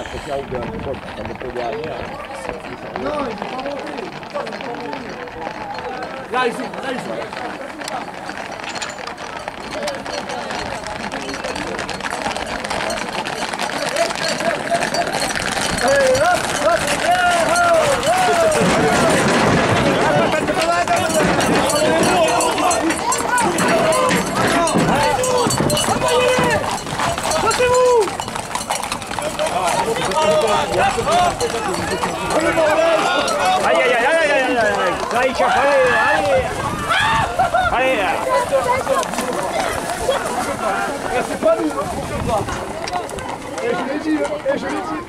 la kocha ou de an te pot, an te pot de ayer. Non, il ne faut pas monter. Là, ils sont, là, ils sont. Aïe, aïe, aïe, aïe, aïe, aïe, aïe. Allez, allez. Allez. Eh, C'est pas lui, je l'ai dit, je l'ai dit.